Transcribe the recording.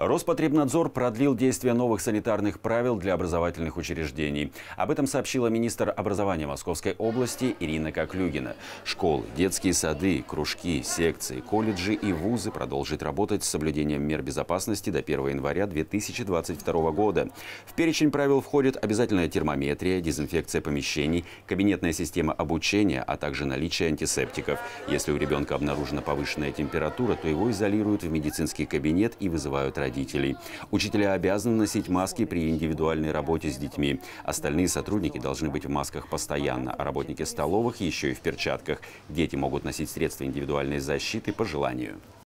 Роспотребнадзор продлил действие новых санитарных правил для образовательных учреждений. Об этом сообщила министр образования Московской области Ирина Коклюгина. Школы, детские сады, кружки, секции, колледжи и вузы продолжат работать с соблюдением мер безопасности до 1 января 2022 года. В перечень правил входит обязательная термометрия, дезинфекция помещений, кабинетная система обучения, а также наличие антисептиков. Если у ребенка обнаружена повышенная температура, то его изолируют в медицинский кабинет и вызывают родителей. Учителя обязаны носить маски при индивидуальной работе с детьми. Остальные сотрудники должны быть в масках постоянно, а работники столовых еще и в перчатках. Дети могут носить средства индивидуальной защиты по желанию.